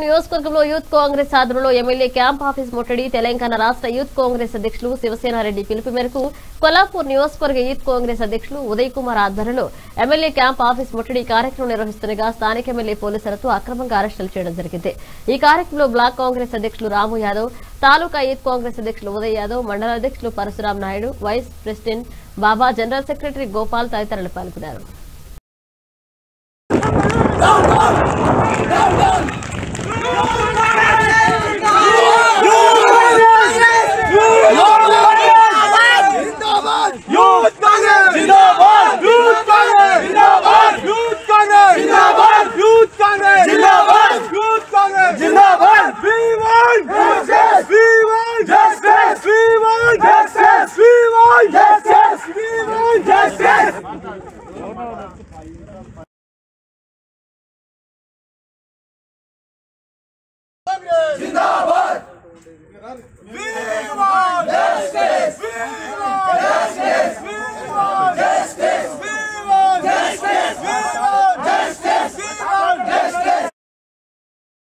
నియోజకవర్గంలో యూత్ కాంగ్రెస్ ఆధ్వర్యంలో MLA camp office ముట్టడి తెలంగాణ రాష్ట్ర యూత్ కాంగ్రెస్ అధ్యక్షులు శివసేనారెడ్డి పిలుపు మేరకు కొల్లాపూర్ నియోజకవర్గ యూత్ కాంగ్రెస్ అధ్యక్షులు ఉదయ్ కుమార్ ఆధ్వర్యంలో ఎమ్మెల్యే క్యాంప్ ఆఫీస్ ముట్టడి కార్యక్రమం నిర్వహిస్తుండగా స్థానిక ఎమ్మెల్యే పోలీసులతో అక్రమంగా అరెస్టులు చేయడం జరిగింది. ఈ కార్యక్రమంలో బ్లాక్ కాంగ్రెస్ అధ్యక్షులు రాము యాదవ్ తాలూకా యూత్ కాంగ్రెస్ అధ్యక్షులు ఉదయ్ యాదవ్ మండల అధ్యక్షులు Parashuram Naidu vice president Baba general secretary Gopal తదితరులు పాల్గొన్నారు. जिंदाबाद यूथ कांग्रेस जिंदाबाद यूथ कांग्रेस जिंदाबाद यूथ कांग्रेस जिंदाबाद यूथ कांग्रेस जिंदाबाद we want justice we want justice we want justice we want justice we want justice